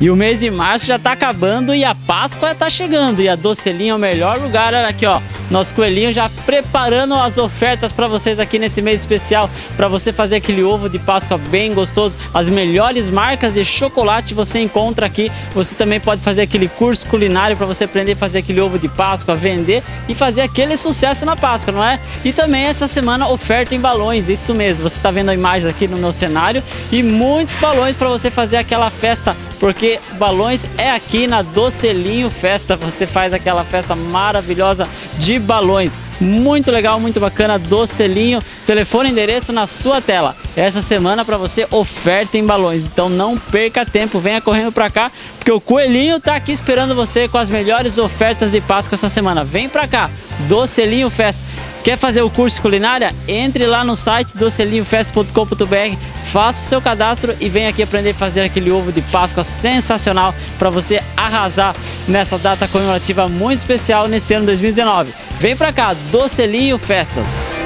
E o mês de março já tá acabando e a Páscoa tá chegando. E a Docelinho é o melhor lugar. Olha aqui, ó. Nosso coelhinho já preparando as ofertas para vocês aqui nesse mês especial. Para você fazer aquele ovo de Páscoa bem gostoso. As melhores marcas de chocolate você encontra aqui. Você também pode fazer aquele curso culinário para você aprender a fazer aquele ovo de Páscoa, vender e fazer aquele sucesso na Páscoa, não é? E também essa semana oferta em balões. Isso mesmo. Você está vendo imagens aqui no meu cenário e muitos balões para você fazer aquela festa porque balões é aqui na Docelinho Festa. Você faz aquela festa maravilhosa de balões. Muito legal, muito bacana, Docelinho. Telefone e endereço na sua tela. Essa semana para você oferta em balões. Então não perca tempo, venha correndo para cá, porque o coelhinho tá aqui esperando você com as melhores ofertas de Páscoa essa semana. Vem para cá, Docelinho Festa. Quer fazer o curso culinária? Entre lá no site docelinhofest.com.br, faça o seu cadastro e vem aqui aprender a fazer aquele ovo de Páscoa sensacional para você arrasar nessa data comemorativa muito especial nesse ano 2019. Vem para cá, Docelinho Festas.